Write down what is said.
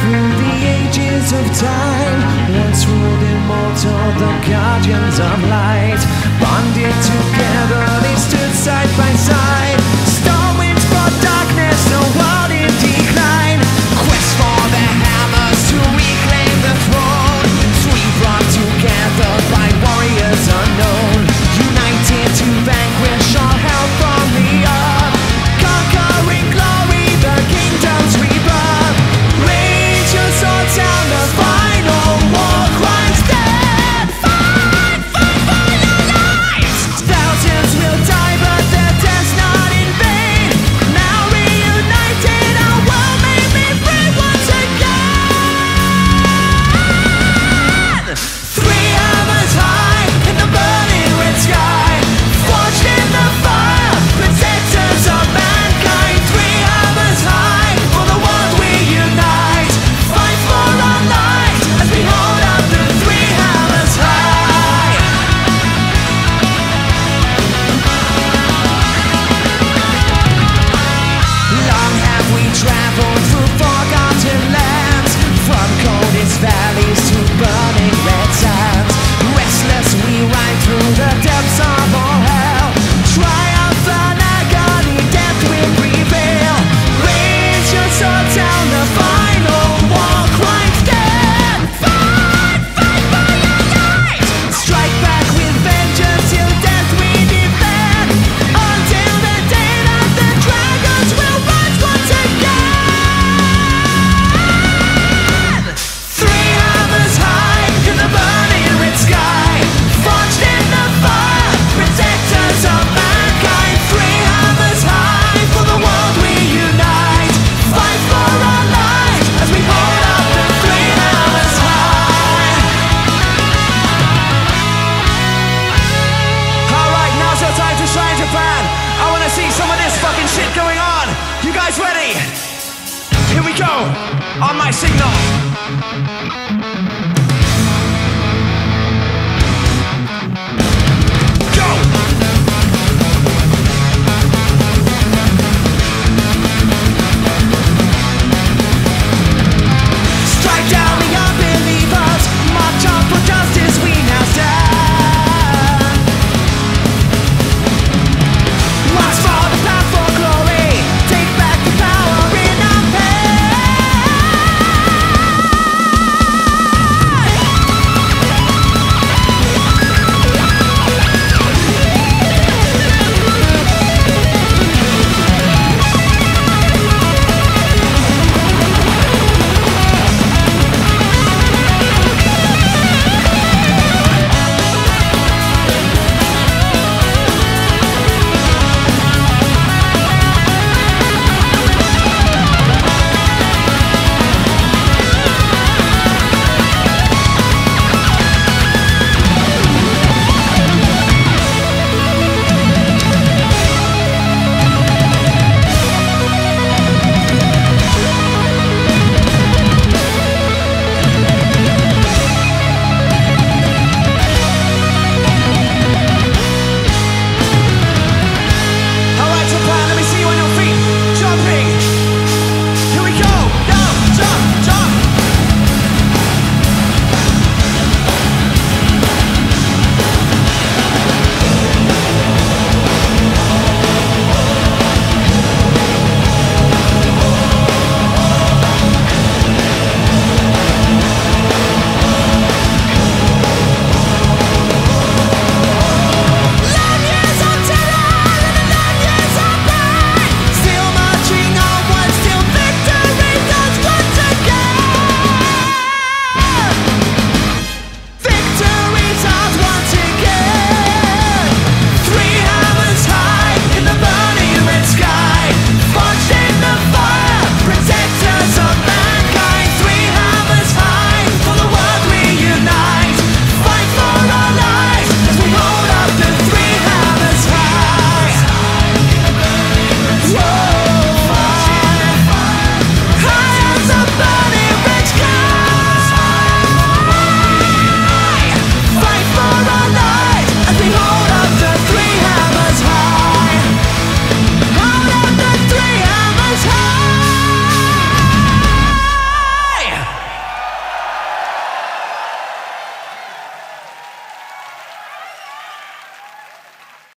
through the ages of time Once ruled immortal, the guardians of light. Bonded together, they stood side by side. go on my signal.